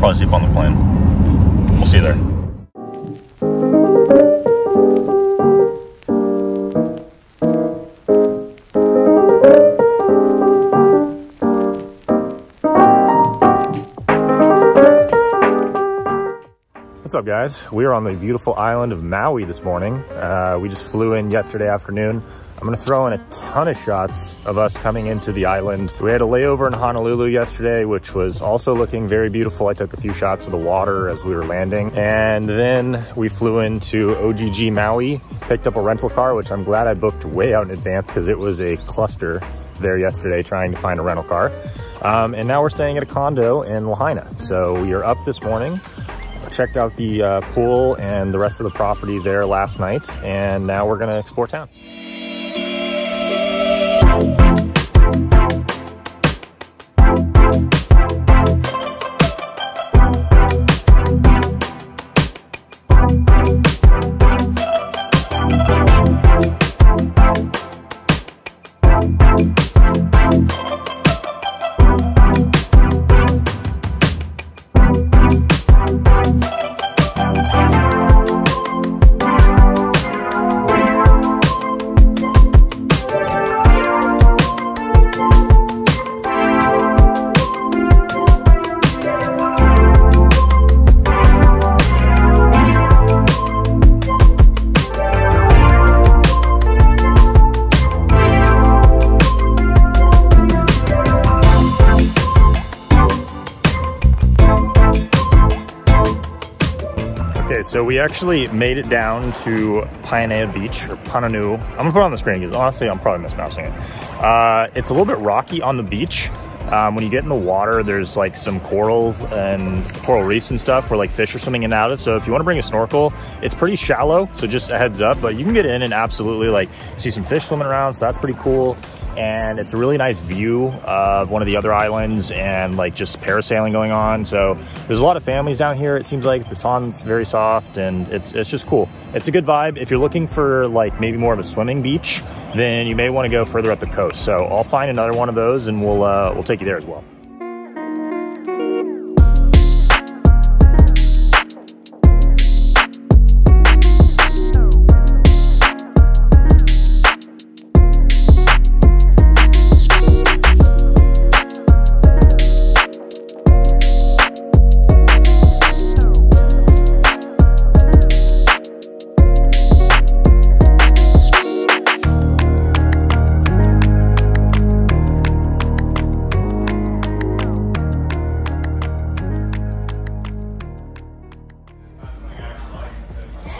probably sleep on the plane. We'll see you there. Guys? We are on the beautiful island of Maui this morning. Uh, we just flew in yesterday afternoon. I'm gonna throw in a ton of shots of us coming into the island. We had a layover in Honolulu yesterday, which was also looking very beautiful. I took a few shots of the water as we were landing. And then we flew into OGG Maui, picked up a rental car, which I'm glad I booked way out in advance because it was a cluster there yesterday trying to find a rental car. Um, and now we're staying at a condo in Lahaina. So we are up this morning checked out the uh, pool and the rest of the property there last night, and now we're gonna explore town. So we actually made it down to Painea Beach, or Pananu. I'm gonna put it on the screen because honestly, I'm probably mispronouncing it. Uh, it's a little bit rocky on the beach. Um, when you get in the water, there's like some corals and coral reefs and stuff where like fish are swimming in and out of. So if you want to bring a snorkel, it's pretty shallow. So just a heads up, but you can get in and absolutely like see some fish swimming around. So that's pretty cool. And it's a really nice view of one of the other islands and like just parasailing going on. So there's a lot of families down here. It seems like the sun's very soft and it's, it's just cool. It's a good vibe. If you're looking for like maybe more of a swimming beach, then you may want to go further up the coast. So I'll find another one of those and we'll, uh, we'll take you there as well.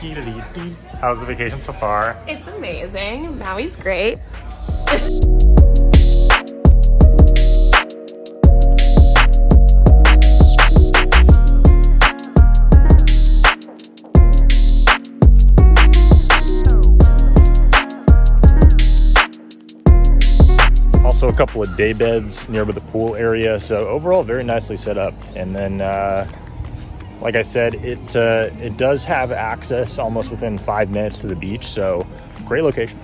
How's the vacation so far? It's amazing. Maui's great. Also a couple of day beds near by the pool area. So overall, very nicely set up. And then, uh, like I said, it uh, it does have access almost within five minutes to the beach. So great location.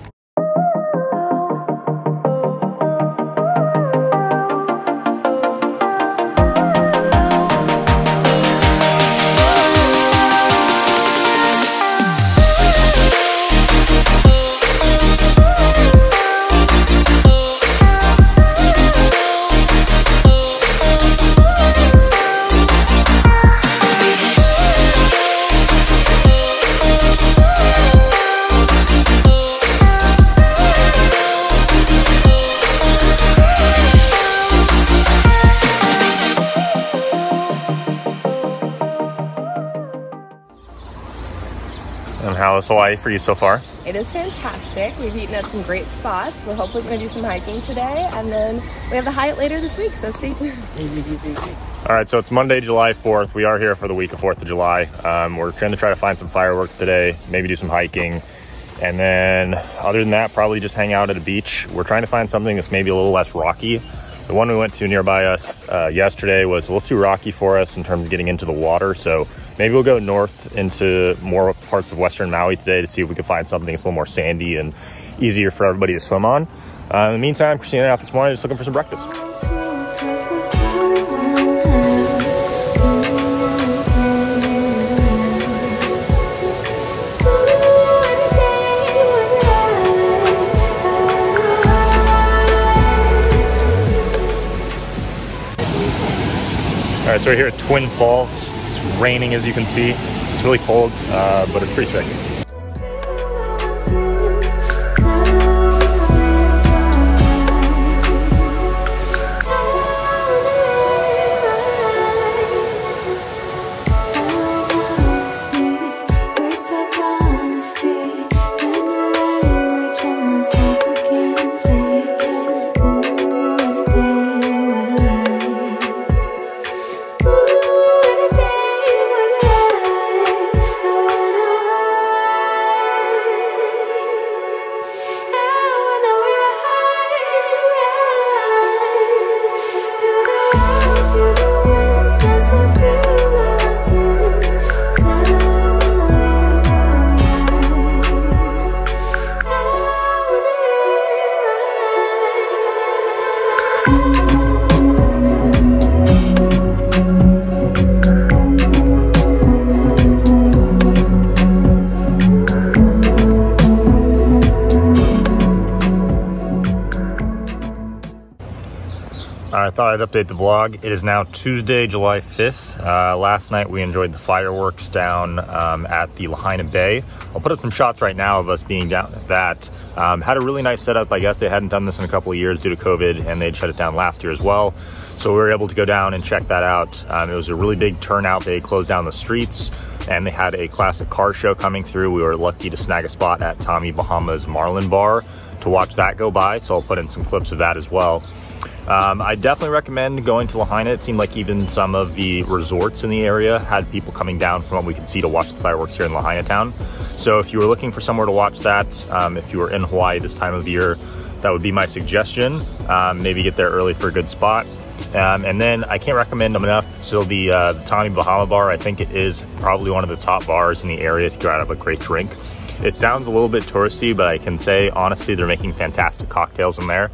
And how is Hawaii for you so far? It is fantastic. We've eaten at some great spots. We're hopefully going to do some hiking today, and then we have the Hyatt later this week, so stay tuned. All right, so it's Monday, July 4th. We are here for the week of 4th of July. Um, we're going to try to find some fireworks today, maybe do some hiking. And then other than that, probably just hang out at a beach. We're trying to find something that's maybe a little less rocky. The one we went to nearby us uh, yesterday was a little too rocky for us in terms of getting into the water. So maybe we'll go north into more parts of Western Maui today to see if we can find something that's a little more sandy and easier for everybody to swim on. Uh, in the meantime, Christina out this morning just looking for some breakfast. All right, so we're here at Twin Falls. It's raining, as you can see. It's really cold, uh, but it's pretty sick. Thought I'd update the vlog. It is now Tuesday, July 5th. Uh, last night we enjoyed the fireworks down um, at the Lahaina Bay. I'll put up some shots right now of us being down at that. Um, had a really nice setup. I guess they hadn't done this in a couple of years due to COVID and they'd shut it down last year as well. So we were able to go down and check that out. Um, it was a really big turnout. They closed down the streets and they had a classic car show coming through. We were lucky to snag a spot at Tommy Bahama's Marlin Bar to watch that go by. So I'll put in some clips of that as well. Um, I definitely recommend going to Lahaina. It seemed like even some of the resorts in the area had people coming down from what we could see to watch the fireworks here in Lahaina town. So if you were looking for somewhere to watch that, um, if you were in Hawaii this time of year, that would be my suggestion. Um, maybe get there early for a good spot. Um, and then I can't recommend them enough. So the, uh, the Tommy Bahama bar, I think it is probably one of the top bars in the area to grab a great drink. It sounds a little bit touristy, but I can say honestly, they're making fantastic cocktails in there.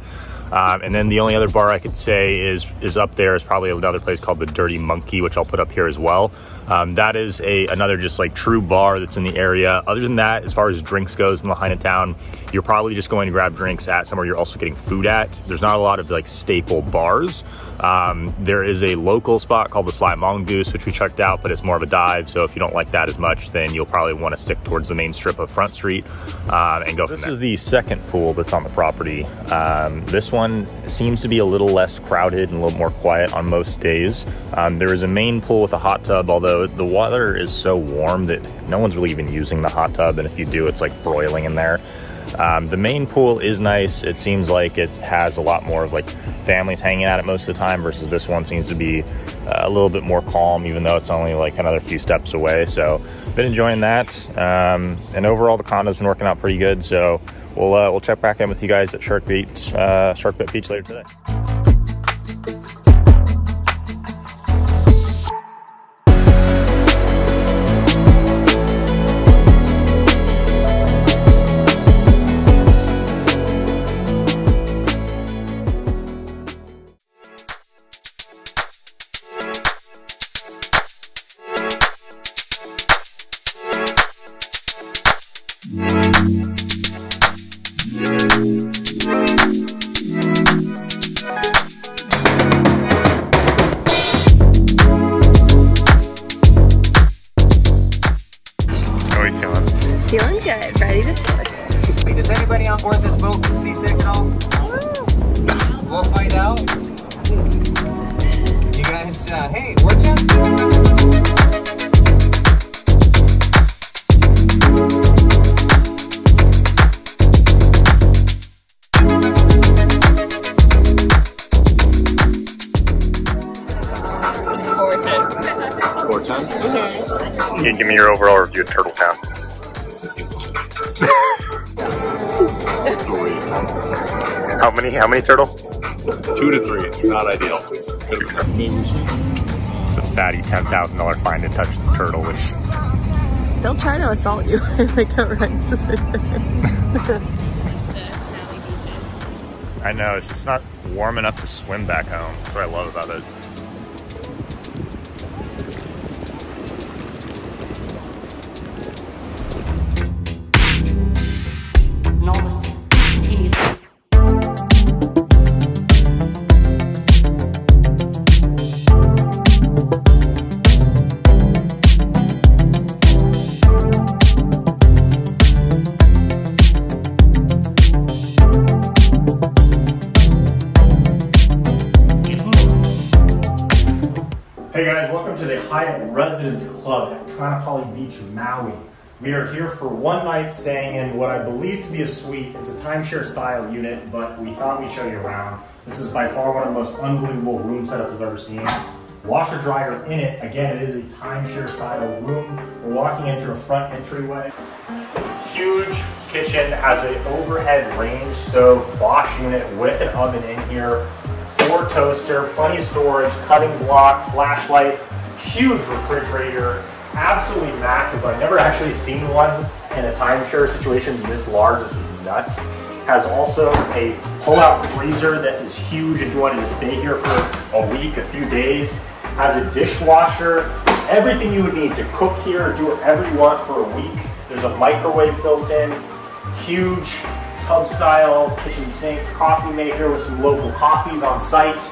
Um, and then the only other bar I could say is is up there is probably another place called the Dirty Monkey, which I'll put up here as well. Um, that is a another just like true bar that's in the area. Other than that, as far as drinks goes in Lahaina town, you're probably just going to grab drinks at somewhere you're also getting food at. There's not a lot of like staple bars. Um, there is a local spot called the Sly Mongoose, which we checked out, but it's more of a dive. So if you don't like that as much, then you'll probably want to stick towards the main strip of Front Street um, and go this from there. This is the second pool that's on the property. Um, this one seems to be a little less crowded and a little more quiet on most days. Um, there is a main pool with a hot tub, although the water is so warm that no one's really even using the hot tub. And if you do, it's like broiling in there. Um, the main pool is nice. It seems like it has a lot more of like families hanging out it most of the time versus this one seems to be uh, a little bit more calm, even though it's only like another few steps away. So been enjoying that. Um, and overall, the condo's been working out pretty good. So we'll uh, we'll check back in with you guys at Shark Beach, uh, Shark Beach later today. Can you give me your overall review of Turtle Town? how many? How many turtles? Two to three. Not ideal. It's a fatty ten thousand dollar fine to touch the turtle, which they'll try to assault you. like that ride's just right there. I know, it's just not warm enough to swim back home. That's what I love about it. The Hyatt Residence Club at Kaanapali Beach, Maui. We are here for one night staying in what I believe to be a suite. It's a timeshare style unit, but we thought we'd show you around. This is by far one of the most unbelievable room setups I've ever seen. Washer dryer in it. Again, it is a timeshare style room. We're walking into a front entryway. Huge kitchen has an overhead range stove, Bosch unit with an oven in here. Ford toaster, plenty of storage, cutting block, flashlight, huge refrigerator, absolutely massive. I've never actually seen one in a timeshare situation this large. This is nuts. Has also a pull-out freezer that is huge if you wanted to stay here for a week, a few days. Has a dishwasher, everything you would need to cook here, do whatever you want for a week. There's a microwave built in, huge tub style kitchen sink, coffee maker with some local coffees on site.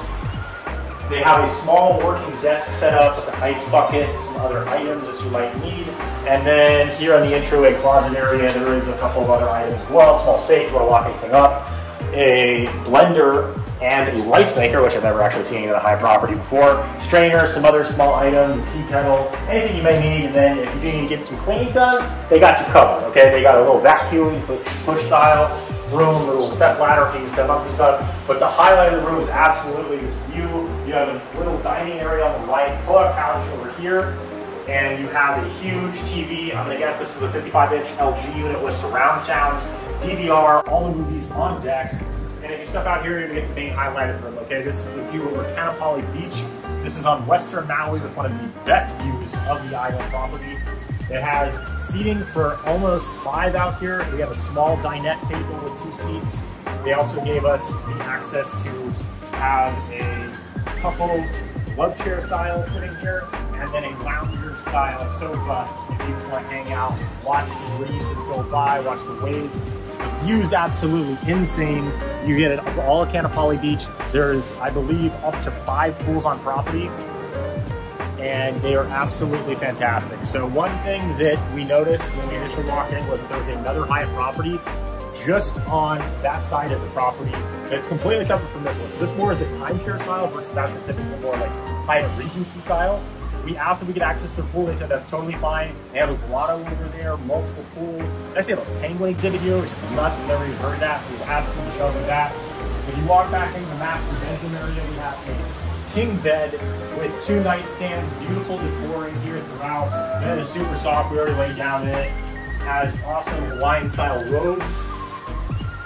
They have a small working desk set up with an ice bucket, some other items that you might need. And then here on the entryway closet area, there is a couple of other items as well. Small safe where I lock anything up. A blender and a rice maker, which I've never actually seen in a Hyatt property before. Strainer, some other small items, a tea kettle, anything you may need. And then if you do need to get some cleaning done, they got you covered, okay? They got a little vacuum, push, push style room, little step ladder for you to step up and stuff. But the highlight of the room is absolutely this view. You have a little dining area on the right, pull-up couch over here, and you have a huge TV. I'm gonna guess this is a 55-inch LG unit with surround sound, DVR, all the movies on deck. And if you step out here, gonna get the main highlighted room, okay? This is a view over Kaanapali Beach. This is on Western Maui with one of the best views of the island property. It has seating for almost five out here. We have a small dinette table with two seats. They also gave us the access to have a couple love chair style sitting here and then a lounger style sofa if you just want to hang out, watch the breezes go by, watch the waves. The view is absolutely insane. You get it all of Kaanapali Beach. There's, I believe, up to five pools on property and they are absolutely fantastic. So one thing that we noticed when we initially walked in was that there was another Hyatt property just on that side of the property that's completely separate from this one. So this more is a timeshare style versus that's a typical more like Hyatt Regency style. We after we get access to the pool, they said that's totally fine. They have a grotto over there, multiple pools. They actually have a penguin exhibit here, which is nuts. I've never even heard that, so we'll absolutely show you that. If you walk back into the master bedroom area, we have a king bed with two nightstands, beautiful decor in here throughout. Bed is super soft, we already laid down in it. Has awesome Hawaiian style robes,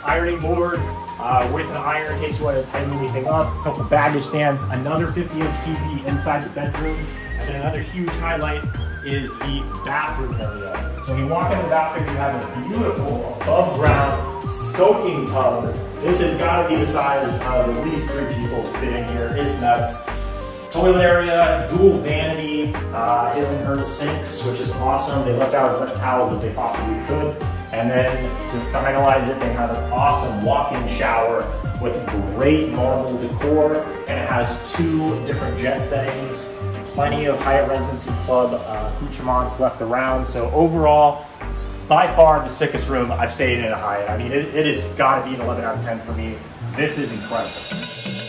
ironing board uh, with an iron in case you want to tighten anything up, a couple baggage stands, another 50 inch TV inside the bedroom, and then another huge highlight is the bathroom area. So when you walk in the bathroom, you have a beautiful above ground soaking tub. This has got to be the size of at least three people to fit in here. It's nuts. Toilet area, dual vanity, uh, his and hers sinks, which is awesome. They left out as much towels as they possibly could. And then to finalize it, they have an awesome walk-in shower with great marble decor, and it has two different jet settings, plenty of Hyatt Residency Club uh, left around. So overall, by far the sickest room I've stayed in at a Hyatt. I mean, it, it has got to be an 11 out of 10 for me. This is incredible.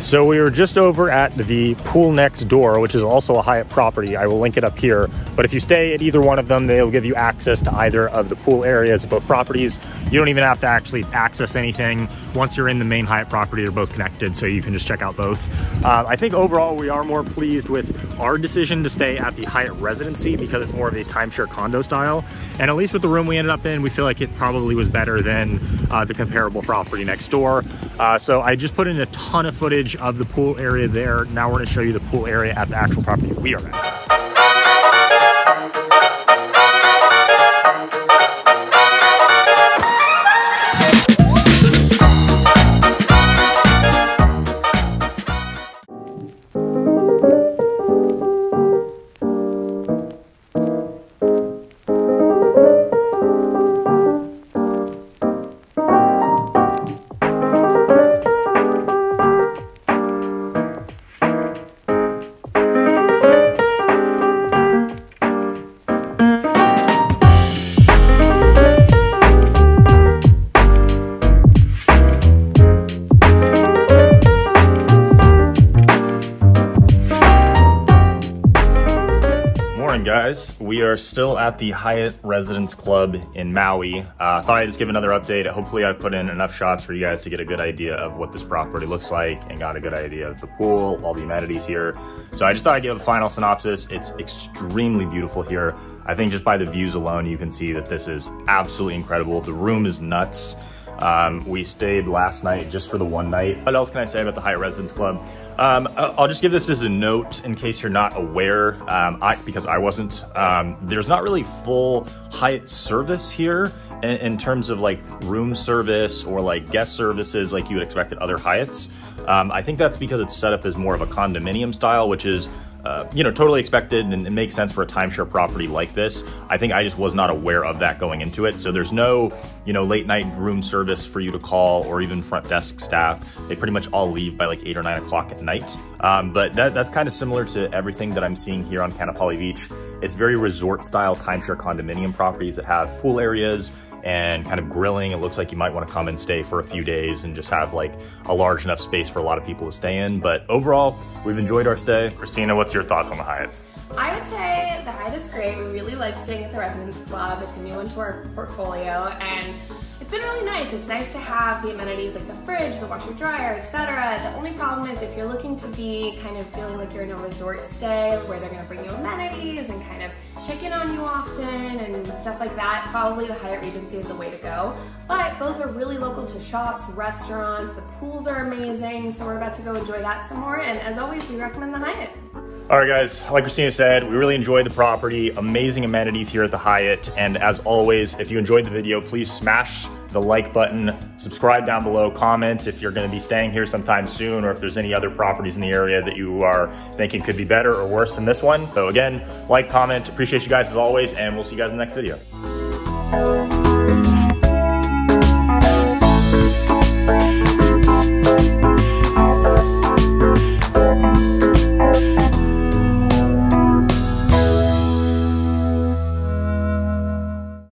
So we were just over at the pool next door, which is also a Hyatt property. I will link it up here. But if you stay at either one of them, they'll give you access to either of the pool areas of both properties. You don't even have to actually access anything. Once you're in the main Hyatt property, they're both connected, so you can just check out both. Uh, I think overall we are more pleased with our decision to stay at the Hyatt Residency because it's more of a timeshare condo style. And at least with the room we ended up in, we feel like it probably was better than uh, the comparable property next door. Uh, so I just put in a ton of footage of the pool area there. Now we're gonna show you the pool area at the actual property we are at. Guys. We are still at the Hyatt Residence Club in Maui. Uh, thought I'd just give another update. Hopefully, I put in enough shots for you guys to get a good idea of what this property looks like and got a good idea of the pool, all the amenities here. So I just thought I'd give a final synopsis. It's extremely beautiful here. I think just by the views alone, you can see that this is absolutely incredible. The room is nuts. Um, we stayed last night just for the one night. What else can I say about the Hyatt Residence Club? Um, I'll just give this as a note in case you're not aware, um, I, because I wasn't. Um, there's not really full Hyatt service here in, in terms of like room service or like guest services like you would expect at other Hyatts. Um, I think that's because it's set up as more of a condominium style, which is uh, you know, totally expected and it makes sense for a timeshare property like this. I think I just was not aware of that going into it. So there's no, you know, late night room service for you to call or even front desk staff. They pretty much all leave by like eight or nine o'clock at night. Um, but that, that's kind of similar to everything that I'm seeing here on Kaanapali Beach. It's very resort style timeshare condominium properties that have pool areas, and kind of grilling. It looks like you might want to come and stay for a few days and just have like a large enough space for a lot of people to stay in. But overall, we've enjoyed our stay. Christina, what's your thoughts on the Hyatt? I would say the Hyatt is great. We really like staying at the Residence Club. It's a new one to our portfolio and it's been really nice. It's nice to have the amenities like the fridge, the washer dryer, etc. The only problem is if you're looking to be kind of feeling like you're in a resort stay where they're gonna bring you amenities and kind of check in on you often and stuff like that, probably the Hyatt Regency is the way to go. But both are really local to shops, restaurants, the pools are amazing, so we're about to go enjoy that some more. And as always, we recommend the Hyatt. All right, guys, like Christina said, we really enjoyed the property, amazing amenities here at the Hyatt. And as always, if you enjoyed the video, please smash the like button, subscribe down below, comment if you're gonna be staying here sometime soon or if there's any other properties in the area that you are thinking could be better or worse than this one. So again, like, comment, appreciate you guys as always, and we'll see you guys in the next video.